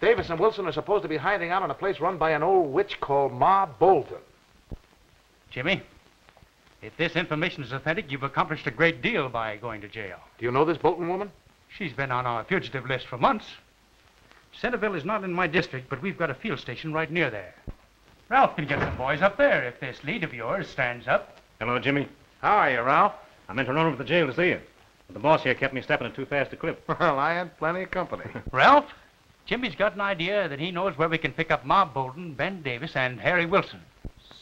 Davis and Wilson are supposed to be hiding out in a place run by an old witch called Ma Bolton. Jimmy, if this information is authentic, you've accomplished a great deal by going to jail. Do you know this Bolton woman? She's been on our fugitive list for months. Centerville is not in my district, but we've got a field station right near there. Ralph can get some boys up there if this lead of yours stands up. Hello, Jimmy. How are you, Ralph? I meant to run over to the jail to see you. But the boss here kept me stepping at too fast a clip. Well, I had plenty of company. Ralph, Jimmy's got an idea that he knows where we can pick up Ma Bolton, Ben Davis, and Harry Wilson.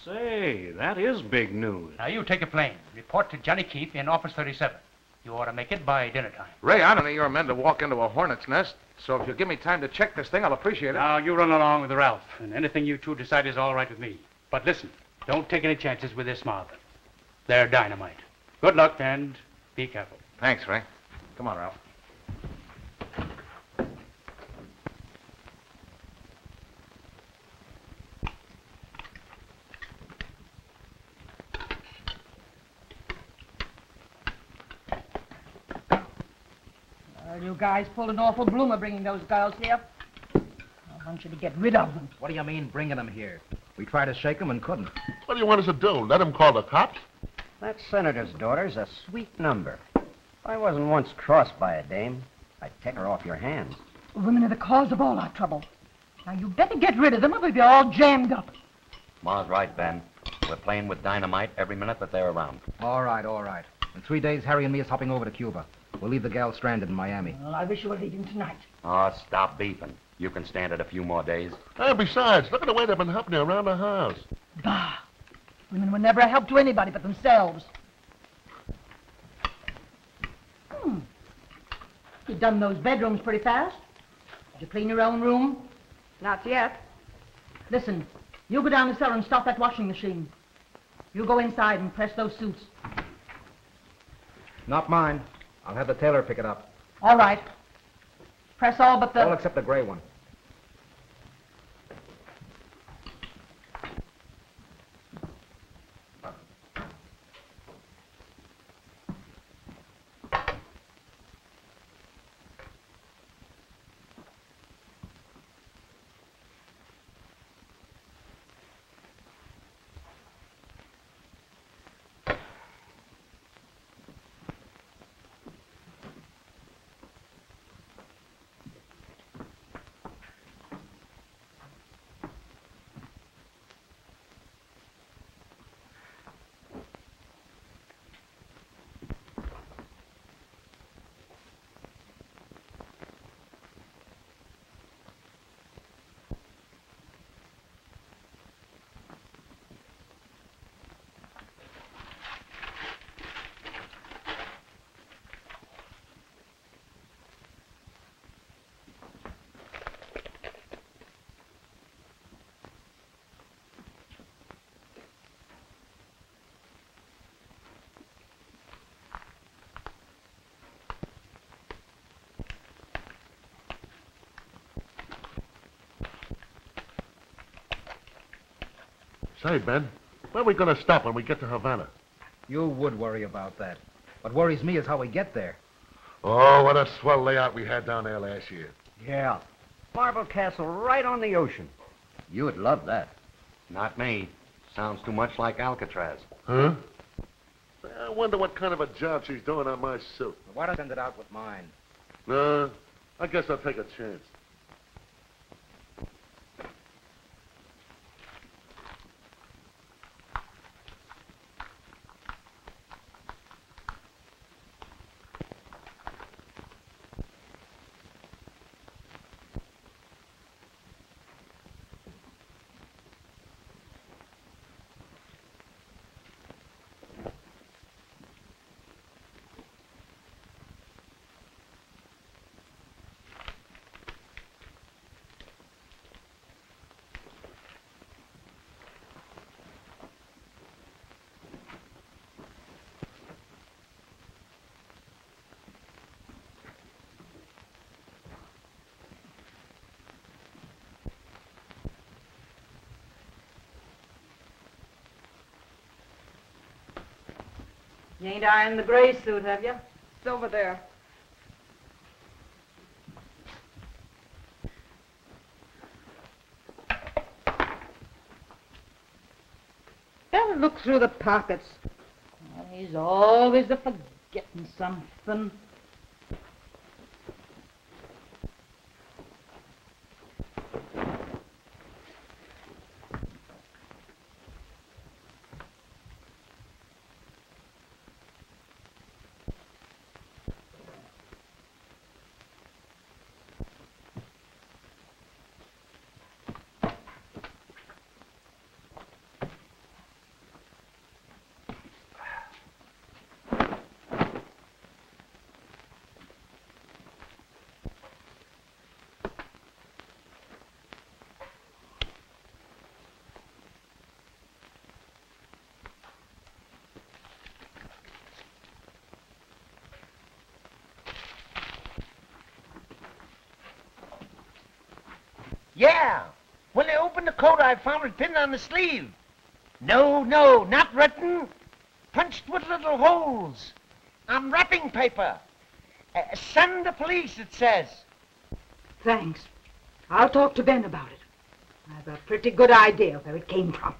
Say, that is big news. Now you take a plane. Report to Johnny Keefe in Office 37. You ought to make it by dinner time. Ray, I don't need your men to walk into a hornet's nest. So if you'll give me time to check this thing, I'll appreciate it. Now you run along with Ralph, and anything you two decide is all right with me. But listen, don't take any chances with this Marvin. They're dynamite. Good luck, and be careful. Thanks, Ray. Come on, Ralph. You guys pulled an awful bloomer bringing those girls here. I want you to get rid of them. What do you mean bringing them here? We tried to shake them and couldn't. What do you want us to do? Let them call the cops? That senator's daughter's a sweet number. If I wasn't once crossed by a dame, I'd take her off your hands. Women are the cause of all our trouble. Now, you better get rid of them or we'll be all jammed up. Ma's right, Ben. We're playing with dynamite every minute that they're around. All right, all right. In three days, Harry and me is hopping over to Cuba. We'll leave the gal stranded in Miami. Well, I wish you were leaving tonight. Oh, stop beefing. You can stand it a few more days. And besides, look at the way they've been helping you around the house. Bah! Women were never a help to anybody but themselves. Hmm. You've done those bedrooms pretty fast. Did you clean your own room? Not yet. Listen, you go down the cellar and start that washing machine. You go inside and press those suits. Not mine. I'll have the tailor pick it up. All right. Press all but the... All except the gray one. Say, Ben, where are we going to stop when we get to Havana? You would worry about that. What worries me is how we get there. Oh, what a swell layout we had down there last year. Yeah. Marble Castle right on the ocean. You would love that. Not me. Sounds too much like Alcatraz. Huh? I wonder what kind of a job she's doing on my suit. Why don't you send it out with mine? No, I guess I'll take a chance. You ain't ironed the gray suit, have you? It's over there. Better look through the pockets. He's always a forgetting something. Yeah. When I opened the coat, I found it pinned on the sleeve. No, no, not written. Punched with little holes. On wrapping paper. Uh, send the police, it says. Thanks. I'll talk to Ben about it. I've a pretty good idea where it came from.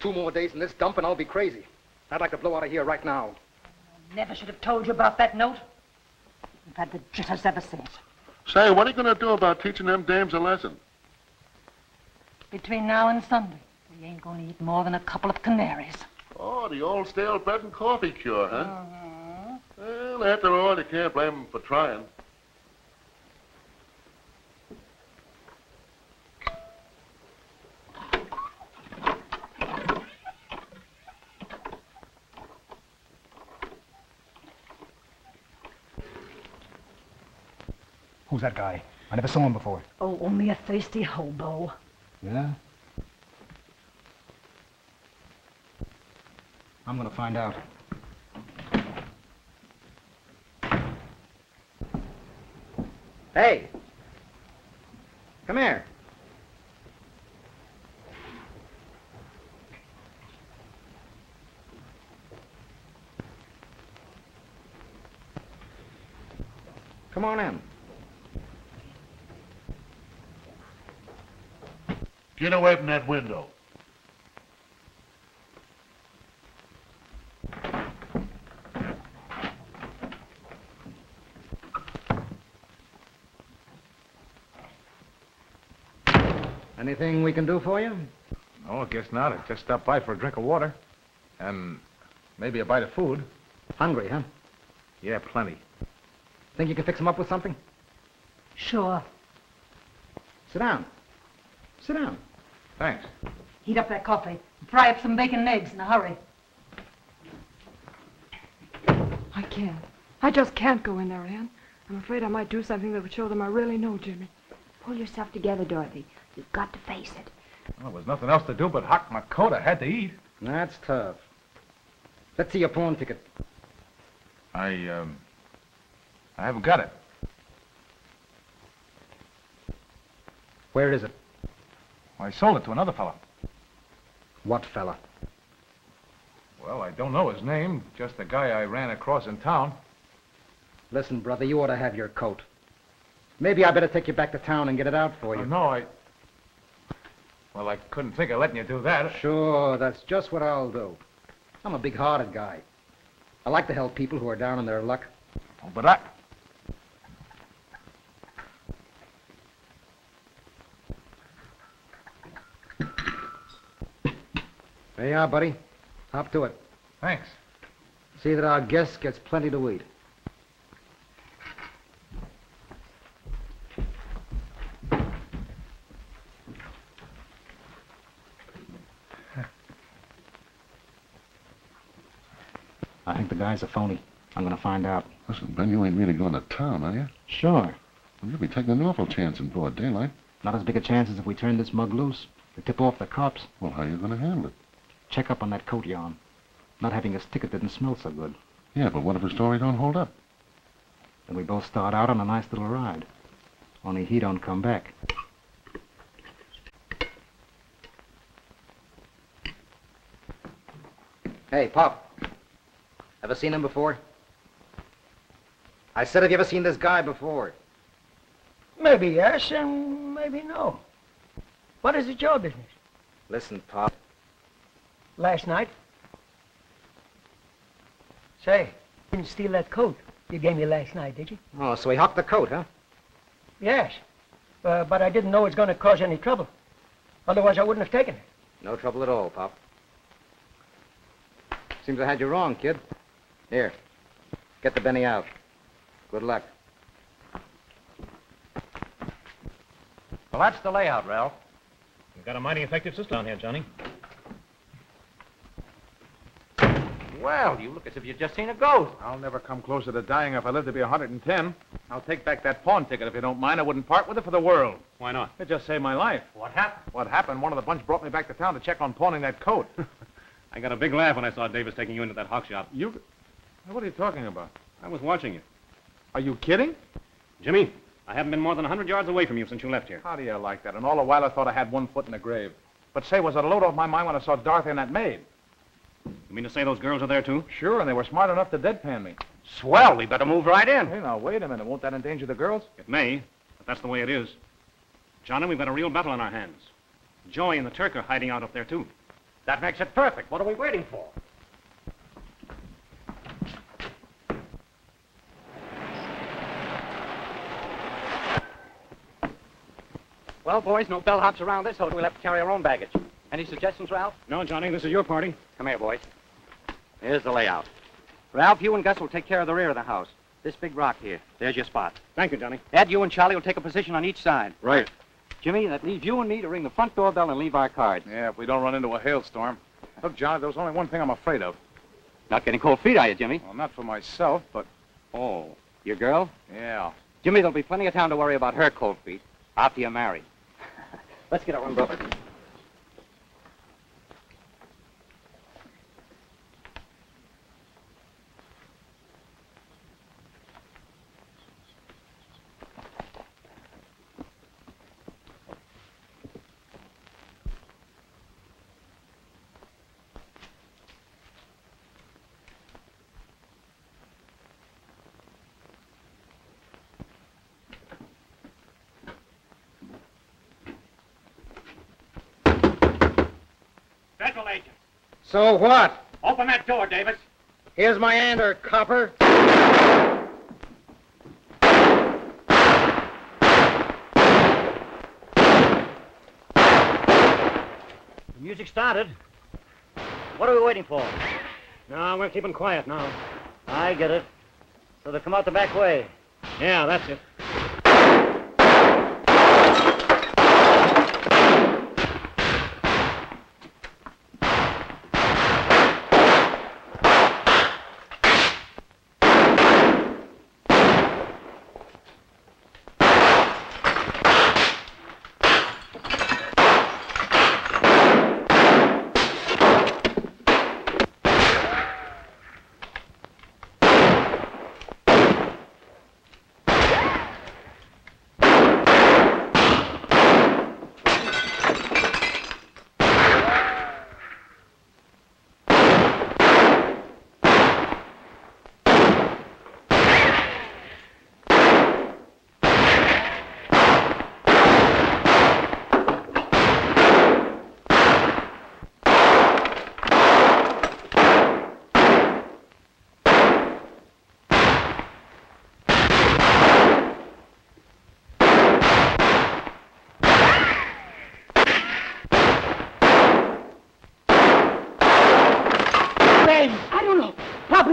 Two more days in this dump and I'll be crazy. I'd like to blow out of here right now. I never should have told you about that note. I've had the jitters ever since. Say, what are you going to do about teaching them dames a lesson? Between now and Sunday, we ain't going to eat more than a couple of canaries. Oh, the old stale bread and coffee cure, huh? Mm-hmm. Well, after all, you can't blame them for trying. Who's that guy? I never saw him before. Oh, only a thirsty hobo. Yeah? I'm gonna find out. Hey! Come here. Come on in. Get away from that window. Anything we can do for you? No, I guess not. I just stopped by for a drink of water. And maybe a bite of food. Hungry, huh? Yeah, plenty. Think you can fix him up with something? Sure. Sit down. Sit down. Thanks. Heat up that coffee. Fry up some bacon and eggs in a hurry. I can't. I just can't go in there, Ann. I'm afraid I might do something that would show them I really know Jimmy. Pull yourself together, Dorothy. You've got to face it. Well, there was nothing else to do but hock my coat. I had to eat. That's tough. Let's see your pawn ticket. I, um, I haven't got it. Where is it? I sold it to another fellow. What fella? Well, I don't know his name, just the guy I ran across in town. Listen, brother, you ought to have your coat. Maybe I better take you back to town and get it out for you. Oh, no, I... Well, I couldn't think of letting you do that. Sure, that's just what I'll do. I'm a big-hearted guy. I like to help people who are down on their luck. Oh, but I... There you are, buddy. Hop to it. Thanks. See that our guest gets plenty to eat. I think the guy's a phony. I'm gonna find out. Listen, Ben, you ain't really going to town, are you? Sure. Well, you'll be taking an awful chance in broad daylight. Not as big a chance as if we turn this mug loose. To tip off the cops. Well, how are you going to handle it? Check up on that coat yarn. Not having a sticker didn't smell so good. Yeah, but what if the story don't hold up? Then we both start out on a nice little ride. Only he don't come back. Hey, Pop. Ever seen him before? I said, have you ever seen this guy before? Maybe yes, and maybe no. What is it your business? Listen, Pop. Last night? Say, you didn't steal that coat you gave me last night, did you? Oh, so he hocked the coat, huh? Yes. Uh, but I didn't know it was going to cause any trouble. Otherwise, I wouldn't have taken it. No trouble at all, Pop. Seems I had you wrong, kid. Here. Get the Benny out. Good luck. Well, that's the layout, Ralph. You've got a mighty effective system down here, Johnny. Well, you look as if you'd just seen a ghost. I'll never come closer to dying if I live to be 110. I'll take back that pawn ticket if you don't mind. I wouldn't part with it for the world. Why not? It just saved my life. What happened? What happened? One of the bunch brought me back to town to check on pawning that coat. I got a big laugh when I saw Davis taking you into that hawk shop. You? What are you talking about? I was watching you. Are you kidding? Jimmy, I haven't been more than a 100 yards away from you since you left here. How do you like that? And all the while I thought I had one foot in the grave. But say, was it a load off my mind when I saw Dorothy and that maid? You mean to say those girls are there, too? Sure, and they were smart enough to deadpan me. Swell, we better move right in. Hey, now, wait a minute. Won't that endanger the girls? It may, but that's the way it is. Johnny, we've got a real battle on our hands. Joey and the Turk are hiding out up there, too. That makes it perfect. What are we waiting for? Well, boys, no bellhops around this hotel. We'll have to carry our own baggage. Any suggestions, Ralph? No, Johnny, this is your party. Come here, boys. Here's the layout. Ralph, you and Gus will take care of the rear of the house. This big rock here. There's your spot. Thank you, Johnny. Ed, you and Charlie will take a position on each side. Right. Jimmy, that leaves you and me to ring the front doorbell and leave our cards. Yeah, if we don't run into a hailstorm. Look, John, there's only one thing I'm afraid of. Not getting cold feet, are you, Jimmy? Well, not for myself, but... Oh, your girl? Yeah. Jimmy, there'll be plenty of time to worry about her cold feet after you're married. Let's get our umbrella. So what? Open that door, Davis. Here's my ander, copper. The music started. What are we waiting for? No, we're keeping quiet now. I get it. So they come out the back way. Yeah, that's it.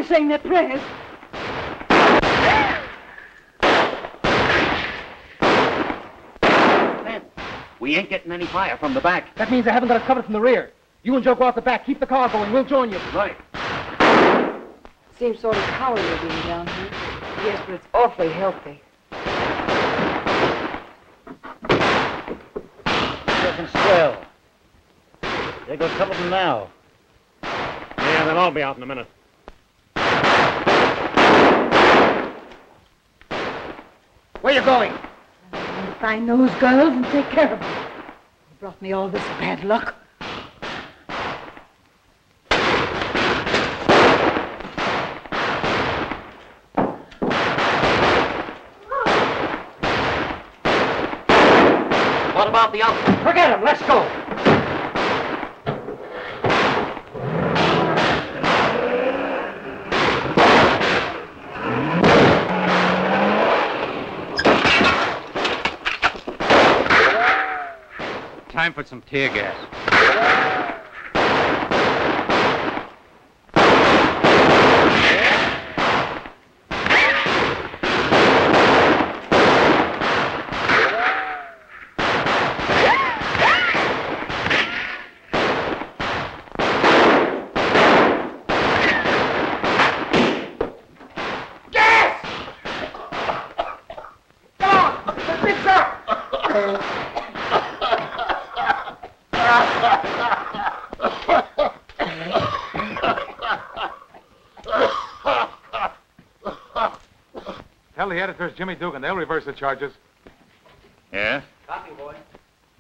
Saying their prayers. We ain't getting any fire from the back. That means I haven't got it covered from the rear. You and Joe go out the back. Keep the car going. We'll join you. Right. Seems sort of cowardly being down here. Yes, but it's awfully healthy. Looking swell. There goes a couple of them now. Yeah, they'll all be out in a minute. Where you going? I'm going to find those girls and take care of them. They brought me all this bad luck. What about the others? Forget him. Let's go. Time for some tear gas. Tell the editors Jimmy Dugan. They'll reverse the charges. Yeah? Copy, boy.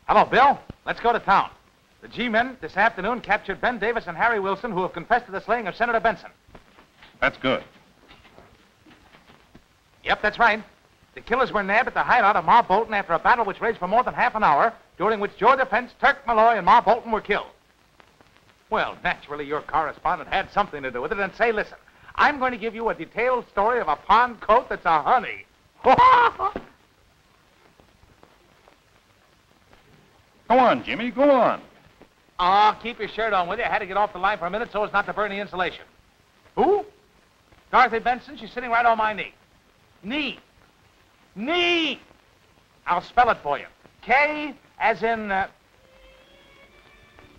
Hello, Bill. Let's go to town. The G-men this afternoon captured Ben Davis and Harry Wilson, who have confessed to the slaying of Senator Benson. That's good. Yep, that's right. The killers were nabbed at the hideout of Ma Bolton after a battle which raged for more than half an hour, during which Georgia Pence, Turk Malloy, and Ma Bolton were killed. Well, naturally, your correspondent had something to do with it. And say, listen, I'm going to give you a detailed story of a pond coat that's a honey. Go on, Jimmy. Go on. Ah, keep your shirt on with you. I had to get off the line for a minute so as not to burn the insulation. Who? Dorothy Benson. She's sitting right on my knee. Knee. Knee. I'll spell it for you. K as in. Uh,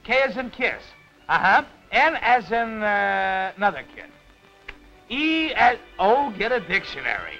K as in kiss. Uh huh. N as in uh, another kid. E as. Oh, get a dictionary.